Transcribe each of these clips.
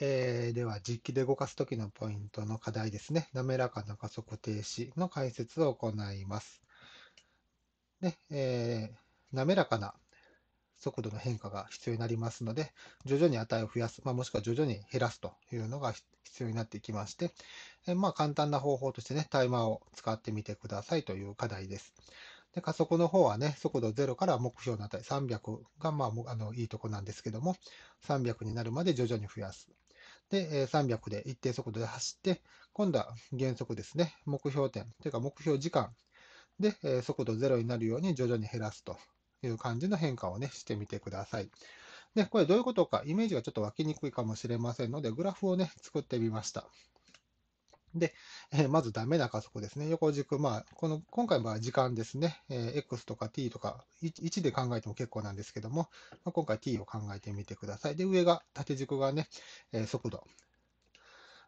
えーでは、実機で動かすときのポイントの課題ですね。滑らかな加速停止の解説を行います。で、えー滑らかな速度の変化が必要になりますので、徐々に値を増やす、まあ、もしくは徐々に減らすというのが必要になってきまして、えまあ、簡単な方法としてね、タイマーを使ってみてくださいという課題です。で加速の方はね、速度0から目標の値300が、まあ、あのいいとこなんですけども、300になるまで徐々に増やす。で、300で一定速度で走って、今度は減速ですね、目標点、というか目標時間で速度0になるように徐々に減らすという感じの変化をね、してみてください。で、これどういうことか、イメージがちょっと湧きにくいかもしれませんので、グラフをね、作ってみました。で、えー、まずダメな加速ですね。横軸、まあ、この、今回は時間ですね。えー、X とか T とか、1で考えても結構なんですけども、まあ、今回 T を考えてみてください。で、上が、縦軸がね、えー、速度。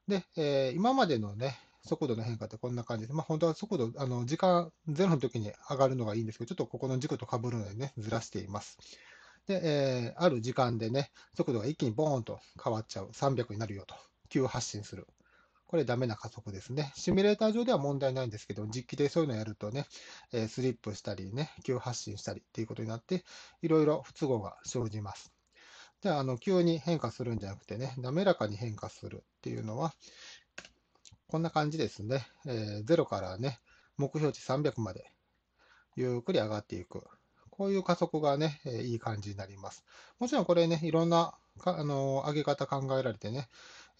で、え今までのね、速度の変化ってこんな感じで。まあ、本当は速度、あの、時間0の時に上がるのがいいんですけど、ちょっとここの軸と被るのでね、ずらしています。で、えある時間でね、速度が一気にボーンと変わっちゃう。300になるよと。急発進する。これダメな加速ですね。シミュレーター上では問題ないんですけど、実機でそういうのをやるとね、えスリップしたりね、急発進したりっていうことになって、いろいろ不都合が生じます。じゃあ、あの、急に変化するんじゃなくてね、滑らかに変化するっていうのは、こんな感じですね。えー、0からね、目標値300まで、ゆっくり上がっていく。こういう加速がね、え、いい感じになります。もちろんこれね、いろんなかあの上げ方考えられてね、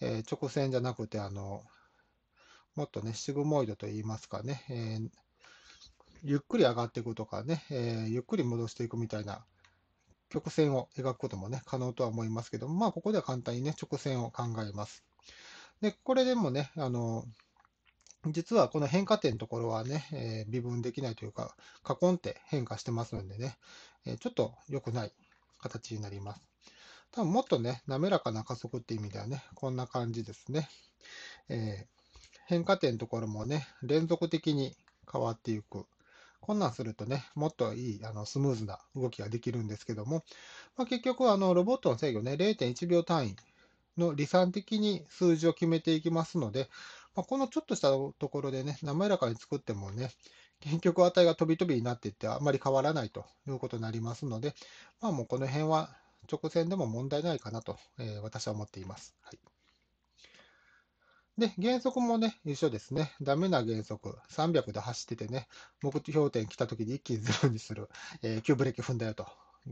えー、直線じゃなくて、あの、もっとね、シグモイドと言いますかね、えー、ゆっくり上がっていくとかね、えー、ゆっくり戻していくみたいな曲線を描くこともね、可能とは思いますけども、まあ、ここでは簡単にね、直線を考えます。で、これでもね、あの、実はこの変化点のところはね、えー、微分できないというか、カコンって変化してますのでね、えー、ちょっと良くない形になります。多分もっとね、滑らかな加速って意味ではね、こんな感じですね。えー、変化点のところもね、連続的に変わっていく。こんなんするとね、もっといい、あの、スムーズな動きができるんですけども、まあ、結局、あの、ロボットの制御ね、0.1秒単位の離散的に数字を決めていきますので、まあ、このちょっとしたところでね、滑らかに作ってもね、結局値が飛び飛びになっていってあまり変わらないということになりますので、まあもうこの辺は直線でも問題ないかなと、えー、私は思っています。はいで、減速もね、一緒ですね。ダメな減速。300で走っててね、目標点来た時に一気にゼロにする。えー、急ブレーキ踏んだよと。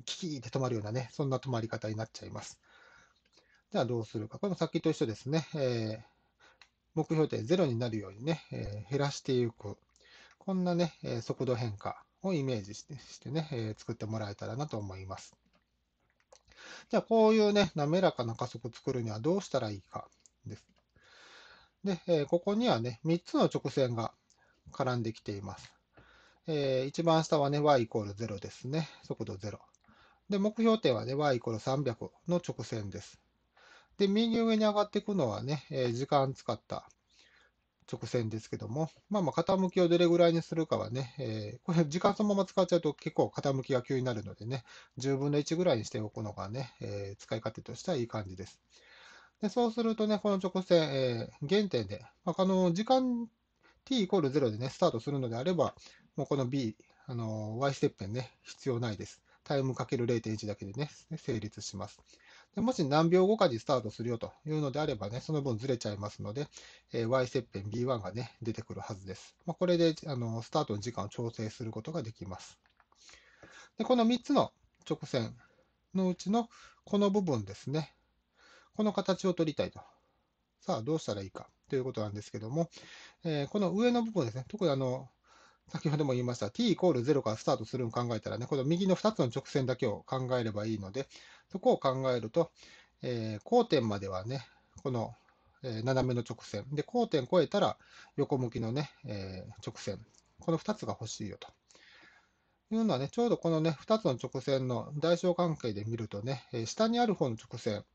キキーって止まるようなね、そんな止まり方になっちゃいます。ではどうするか。これもさっきと一緒ですね。えー、目標点ゼロになるようにね、えー、減らしていく。こんなね、え速度変化をイメージしてしてね、え作ってもらえたらなと思います。じゃあ、こういうね、滑らかな加速を作るにはどうしたらいいかです。で、えここにはね、3つの直線が絡んできています。えー、一番下はね、y イコール0ですね。速度0。で、目標点はね、y イコール300の直線です。で、右上に上がっていくのはね、えー、時間使った直線ですけども、まあまあ傾きをどれぐらいにするかはね、えー、これ時間そのまま使っちゃうと結構傾きが急になるのでね、10分の1ぐらいにしておくのがね、えー、使い方としてはいい感じです。でそうするとね、この直線、えー、原点で、まあ、の時間 t イコール0でね、スタートするのであれば、もうこの b、あの y ステップね、必要ないです。タイムかける0.1だけでね、成立します。でもし何秒後かにスタートするよというのであればね、その分ずれちゃいますので、えー、Y 切片 B1 がね、出てくるはずです。まあ、これであのスタートの時間を調整することができます。でこの3つの直線のうちのこの部分ですね。この形を取りたいと。さあ、どうしたらいいかということなんですけども、えー、この上の部分ですね。特にあの、先ほども言いました、t イコール0からスタートするのを考えたらね、この右の2つの直線だけを考えればいいので、そこを考えると、えー、交点まではね、この、えー、斜めの直線。で、交点超えたら横向きのね、えー、直線。この2つが欲しいよと。いうのはね、ちょうどこのね、2つの直線の大小関係で見るとね、え下にある方の直線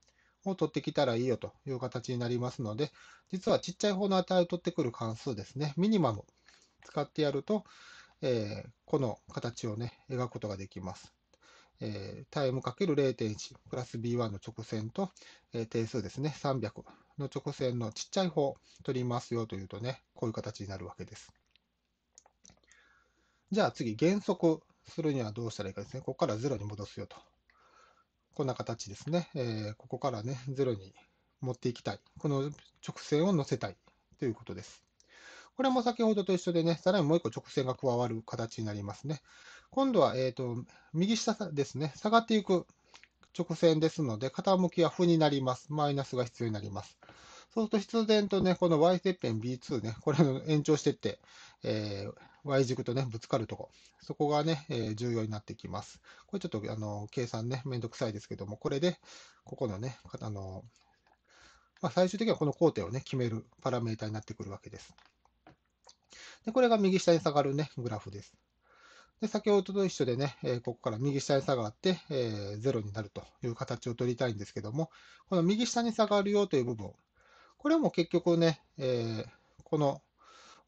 を取ってきたらいいよという形になりますので、実はちっちゃい方の値を取ってくる関数ですね、ミニマム使ってやると、えー、この形をね、描くことができます。えー、タイム ×0.1 プラス B1 の直線と、えー、定数ですね、300の直線のちっちゃい方を取りますよというとね、こういう形になるわけです。じゃあ次、減速するにはどうしたらいいかですね。ここから0に戻すよと。こんな形ですね。えー、ここからね、0に持っていきたい。この直線を乗せたいということです。これも先ほどと一緒でね、さらにもう一個直線が加わる形になりますね。今度は、え、ー、と、右下ですね、下がっていく直線ですので、傾きは負になります。マイナスが必要になります。そうすると必然とね、この y 切片 B2 ね、これの延長していって、えー、y 軸とね、ぶつかるとこ、そこがね、えー、重要になってきます。これちょっと、あの、計算ね、めんどくさいですけども、これで、ここのね、あの、まあ、最終的にはこの工程をね、決めるパラメータになってくるわけです。で、これが右下に下がるね、グラフです。で、先ほどと一緒でね、えここから右下に下がって、え、0になるという形を取りたいんですけども、この右下に下がるよという部分、これも結局ね、え、この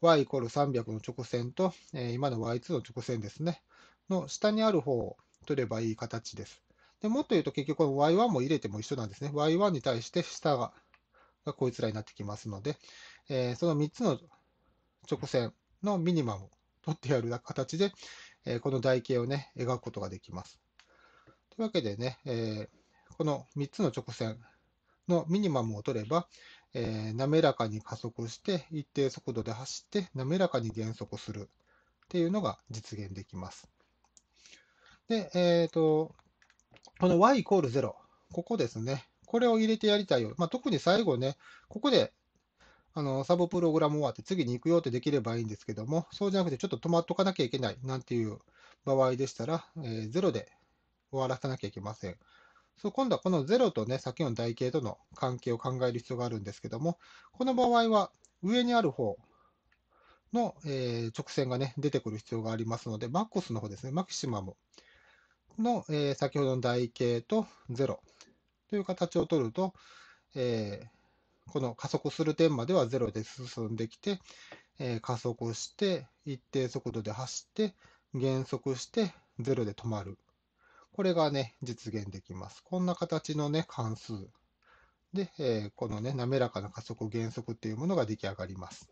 y イコール300の直線と、え、今の y2 の直線ですね、の下にある方を取ればいい形です。でもっと言うと結局この y1 も入れても一緒なんですね。y1 に対して下がこいつらになってきますので、えー、その3つの直線のミニマムを取ってやる形で、え、この台形をね、描くことができます。というわけでね、え、この3つの直線のミニマムを取れば、え、滑らかに加速して一定速度で走って滑らかに減速するっていうのが実現できます。で、えっ、ー、と、この y イコール0、ここですね。これを入れてやりたいよ。まあ、特に最後ね、ここであのサブプログラム終わって次に行くよってできればいいんですけども、そうじゃなくてちょっと止まっとかなきゃいけないなんていう場合でしたら、えー、0で終わらさなきゃいけません。そう今度はこの0とね、先の台形との関係を考える必要があるんですけども、この場合は上にある方の、えー、直線がね、出てくる必要がありますので、マックスの方ですね、マキシマムの、えー、先ほどの台形と0という形を取ると、えー、この加速する点までは0で進んできて、え加速して一定速度で走って減速して0で止まるこれがね、実現できます。こんな形のね、関数で、えー、このね、滑らかな加速減速っていうものが出来上がります。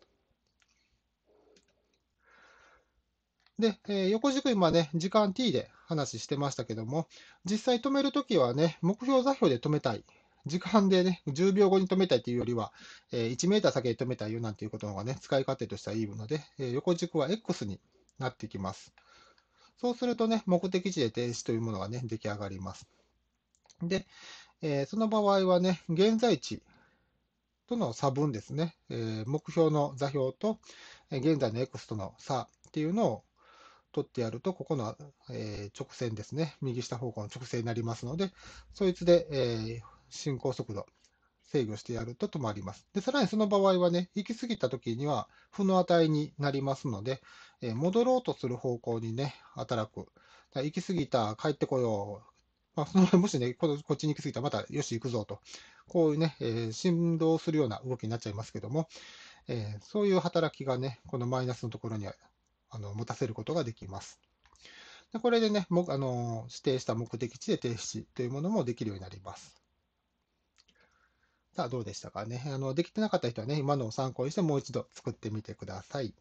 で、えー、横軸今ね、時間 t で話してましたけども、実際止めるときはね、目標座標で止めたい。時間でね、10秒後に止めたいというよりは、えー、1メーター先で止めたいよなんていうことの方がね、使い勝手としてはいいので、えー、横軸は X になってきます。そうするとね、目的地で停止というものがね、出来上がります。で、えー、その場合はね、現在地との差分ですね、え、目標の座標と、え現在の X との差っていうのを取ってやると、ここの、え、直線ですね、右下方向の直線になりますので、そいつで、え進行速度、制御してやると止まります。で、さらにその場合はね、行き過ぎた時には負の値になりますので、えー、戻ろうとする方向にね、働く。行き過ぎた、帰ってこよう。まあ、そのもしねこ、こっちに行き過ぎたらまたよし行くぞと。こういうね、えー、振動するような動きになっちゃいますけども、えー、そういう働きがね、このマイナスのところにはあの持たせることができます。でこれでね、もあの指定した目的地で停止というものもできるようになります。さあ、どうでしたかね。あの、できてなかった人はね、今のを参考にしてもう一度作ってみてください。